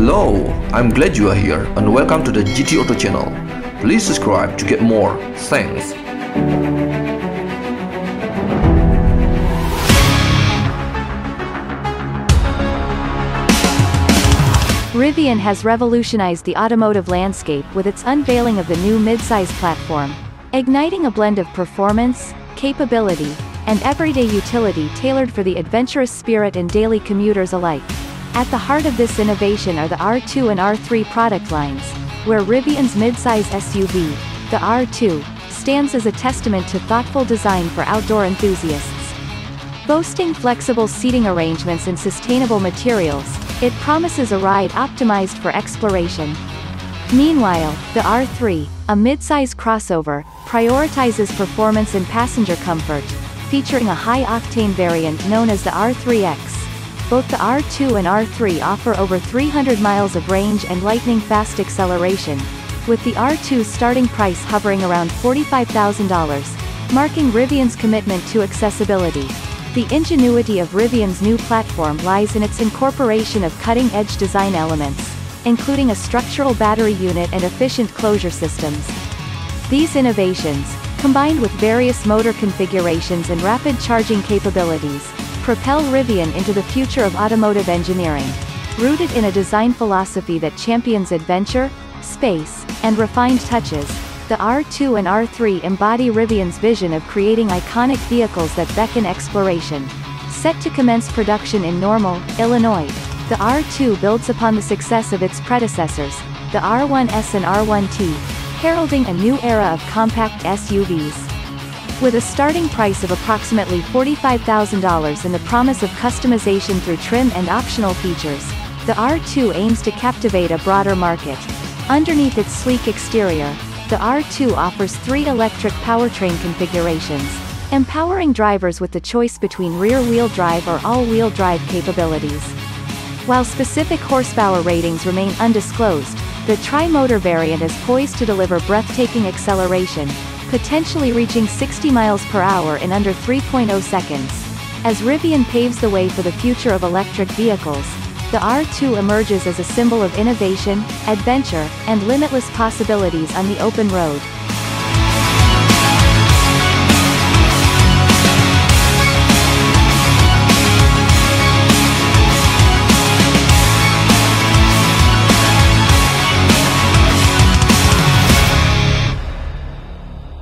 Hello, I'm glad you are here and welcome to the GT OTO channel. Please subscribe to get more. Thanks. Rivian has revolutionized the automotive landscape with its unveiling of the new midsize platform, igniting a blend of performance, capability, and everyday utility tailored for the adventurous spirit and daily commuters alike. At the heart of this innovation are the R2 and R3 product lines, where Rivian's midsize SUV, the R2, stands as a testament to thoughtful design for outdoor enthusiasts. Boasting flexible seating arrangements and sustainable materials, it promises a ride optimized for exploration. Meanwhile, the R3, a midsize crossover, prioritizes performance and passenger comfort, featuring a high-octane variant known as the R3X. Both the R2 and R3 offer over 300 miles of range and lightning-fast acceleration, with the R2's starting price hovering around $45,000, marking Rivian's commitment to accessibility. The ingenuity of Rivian's new platform lies in its incorporation of cutting-edge design elements, including a structural battery unit and efficient closure systems. These innovations, combined with various motor configurations and rapid charging capabilities, propel Rivian into the future of automotive engineering. Rooted in a design philosophy that champions adventure, space, and refined touches, the R2 and R3 embody Rivian's vision of creating iconic vehicles that beckon exploration. Set to commence production in Normal, Illinois, the R2 builds upon the success of its predecessors, the R1S and R1T, heralding a new era of compact SUVs. With a starting price of approximately $45,000 and the promise of customization through trim and optional features, the R2 aims to captivate a broader market. Underneath its sleek exterior, the R2 offers three electric powertrain configurations, empowering drivers with the choice between rear-wheel drive or all-wheel drive capabilities. While specific horsepower ratings remain undisclosed, the tri-motor variant is poised to deliver breathtaking acceleration, potentially reaching 60 miles per hour in under 3.0 seconds. As Rivian paves the way for the future of electric vehicles, the R2 emerges as a symbol of innovation, adventure, and limitless possibilities on the open road.